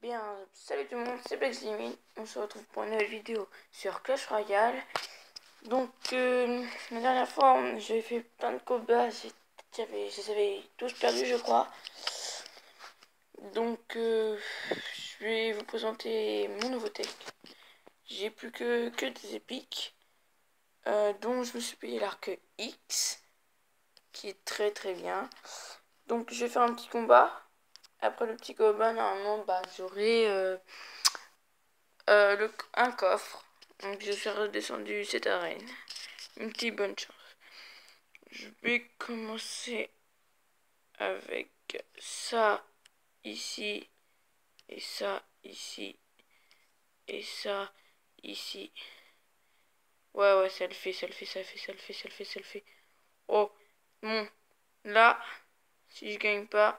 Bien, salut tout le monde, c'est Bexlimine. On se retrouve pour une nouvelle vidéo sur Clash Royale. Donc, euh, la dernière fois, j'avais fait plein de combats. Je les avais tous perdus, je crois. Donc, euh, je vais vous présenter mon nouveau tech. J'ai plus que, que des épiques. Euh, dont je me suis payé l'arc X. Qui est très très bien. Donc, je vais faire un petit combat. Après le petit combat, normalement, bah, j'aurai euh, euh, un coffre. Donc je suis redescendu cette arène. Une petite bonne chance. Je vais commencer avec ça ici. Et ça ici. Et ça ici. Ouais, ouais, ça le fait, ça le fait, ça le fait, ça le fait, ça le fait, ça le fait. Oh, bon. Là, si je gagne pas...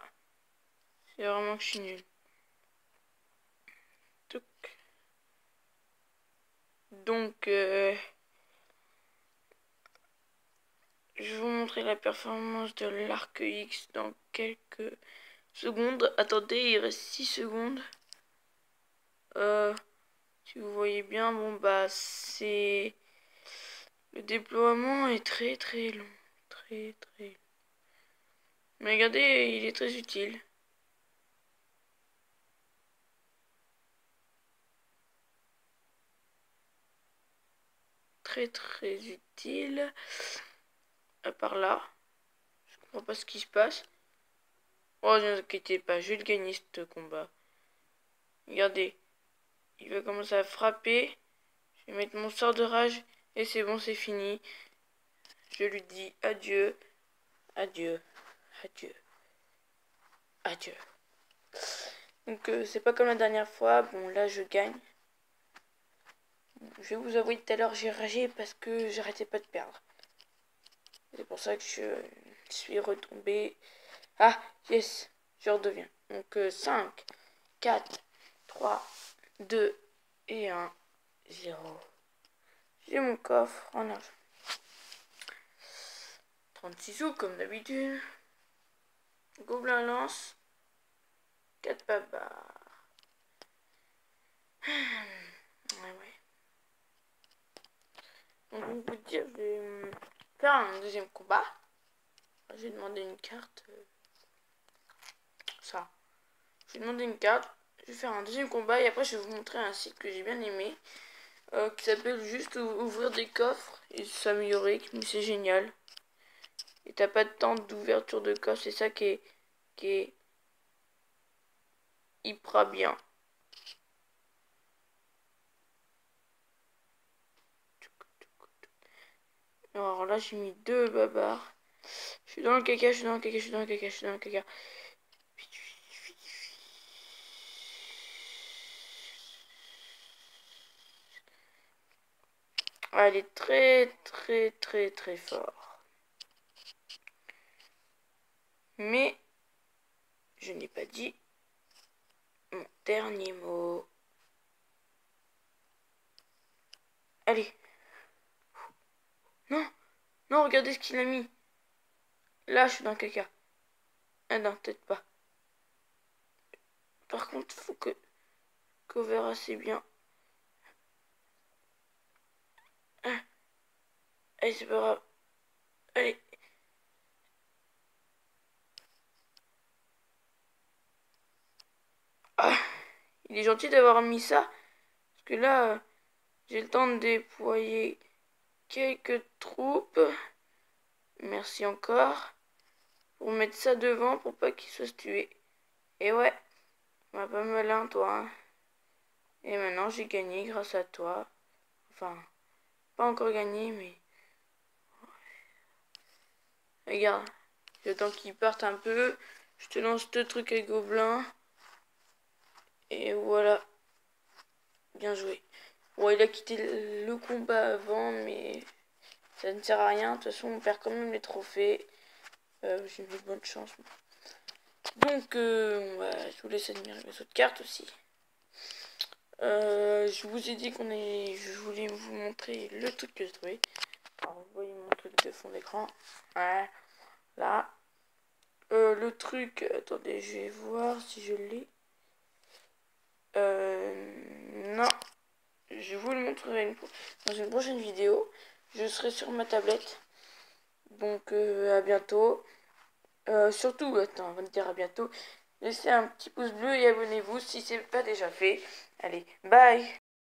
Vraiment que je suis nul. Donc, euh, je vais vous montrer la performance de l'arc X dans quelques secondes. Attendez, il reste 6 secondes. Euh, si vous voyez bien, bon bah c'est... Le déploiement est très très long. Très très. Mais regardez, il est très utile. Très très utile. À part là. Je comprends pas ce qui se passe. Oh, ne vous inquiétez pas, je vais le gagner ce combat. Regardez. Il va commencer à frapper. Je vais mettre mon sort de rage. Et c'est bon, c'est fini. Je lui dis adieu. Adieu. Adieu. Adieu. Donc, euh, c'est pas comme la dernière fois. Bon, là, je gagne. Je vais vous avouer tout à l'heure, j'ai ragé parce que j'arrêtais pas de perdre. C'est pour ça que je suis retombé. Ah, yes, je redeviens. Donc 5, 4, 3, 2 et 1, 0. J'ai mon coffre en argent. 36 sous comme d'habitude. Gobelin lance. 4 babards. Ouais, ouais. Donc, je vais vous dire, je vais faire un deuxième combat. J'ai demandé une carte. Euh, ça. Je vais demander une carte. Je vais faire un deuxième combat et après je vais vous montrer un site que j'ai bien aimé. Euh, qui s'appelle juste ouvrir des coffres et s'améliorer. Mais c'est génial. Et t'as pas de temps d'ouverture de coffre. C'est ça qui est, qui est hyper bien. Alors là, j'ai mis deux babards. Je suis dans le caca, je suis dans le caca, je suis dans le caca, je suis dans le caca. Ah, elle est très, très, très, très fort. Mais, je n'ai pas dit mon dernier mot. Allez. Non Non, regardez ce qu'il a mis. Là, je suis dans le caca. Ah non, peut-être pas. Par contre, faut que... verra assez bien. Ah. Allez, c'est pas grave. Allez. Ah. Il est gentil d'avoir mis ça. Parce que là, euh, j'ai le temps de déployer quelques troupes. Merci encore. Pour mettre ça devant pour pas qu'il soit tué. Et ouais, va pas malin toi. Hein. Et maintenant j'ai gagné grâce à toi. Enfin, pas encore gagné mais... Regarde, j'attends qu'il parte un peu. Je te lance deux trucs avec gobelins. Et voilà. Bien joué. Bon, il a quitté le combat avant, mais ça ne sert à rien. De toute façon, on perd quand même les trophées. Euh, J'ai eu bonne chance. Donc, euh, je vous laisse admirer mes autres cartes aussi. Euh, je vous ai dit qu'on est. Je voulais vous montrer le truc que j'ai trouvé. Alors, vous voyez mon truc de fond d'écran. Ouais, là. Euh, le truc. Attendez, je vais voir si je l'ai. Je vous le montrerai dans une prochaine vidéo. Je serai sur ma tablette. Donc euh, à bientôt. Euh, surtout, attends, on va dire à bientôt. Laissez un petit pouce bleu et abonnez-vous si c'est pas déjà fait. Allez, bye